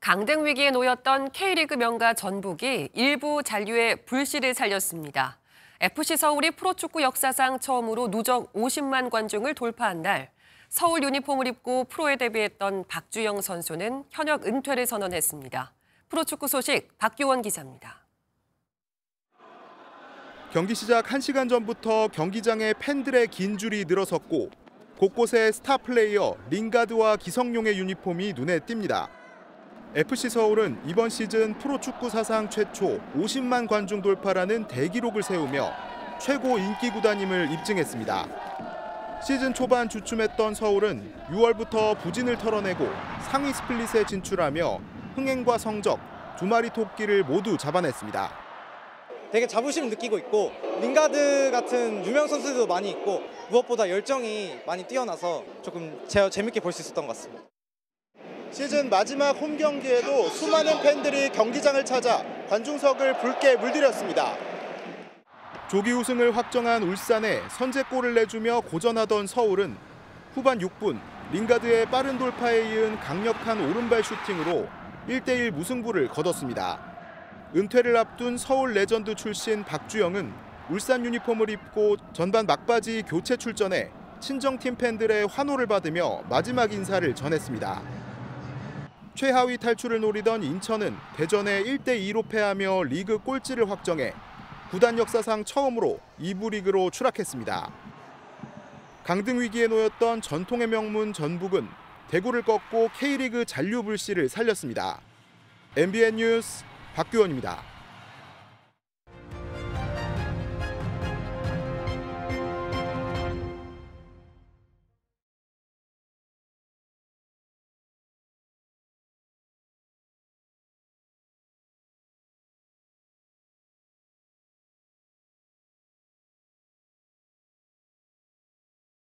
강등 위기에 놓였던 K리그 명가 전북이 1부 잔류의 불씨를 살렸습니다. FC 서울이 프로축구 역사상 처음으로 누적 50만 관중을 돌파한 날 서울 유니폼을 입고 프로에 데뷔했던 박주영 선수는 현역 은퇴를 선언했습니다. 프로축구 소식 박규원 기자입니다. 경기 시작 1시간 전부터 경기장에 팬들의 긴 줄이 늘어섰고 곳곳에 스타 플레이어 링가드와 기성용의 유니폼이 눈에 띕니다. FC 서울은 이번 시즌 프로축구 사상 최초 50만 관중 돌파라는 대기록을 세우며 최고 인기 구단임을 입증했습니다. 시즌 초반 주춤했던 서울은 6월부터 부진을 털어내고 상위 스플릿에 진출하며 흥행과 성적, 두 마리 토끼를 모두 잡아냈습니다. 되게 자부심 느끼고 있고 링가드 같은 유명 선수들도 많이 있고 무엇보다 열정이 많이 뛰어나서 조금 제, 재밌게 볼 수 있었던 것 같습니다. 시즌 마지막 홈 경기에도 수많은 팬들이 경기장을 찾아 관중석을 붉게 물들였습니다. 조기 우승을 확정한 울산에 선제골을 내주며 고전하던 서울은 후반 6분 링가드의 빠른 돌파에 이은 강력한 오른발 슈팅으로 1대1 무승부를 거뒀습니다. 은퇴를 앞둔 서울 레전드 출신 박주영은 울산 유니폼을 입고 전반 막바지 교체 출전해 친정팀 팬들의 환호를 받으며 마지막 인사를 전했습니다. 최하위 탈출을 노리던 인천은 대전에 1대2로 패하며 리그 꼴찌를 확정해 구단 역사상 처음으로 2부 리그로 추락했습니다. 강등 위기에 놓였던 전통의 명문 전북은 대구를 꺾고 K리그 잔류 불씨를 살렸습니다. MBN 뉴스 박규원입니다.